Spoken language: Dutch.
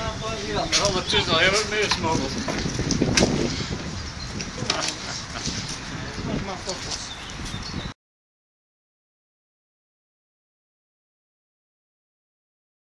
Ja, maar tussen al heel meer smokkels. Maar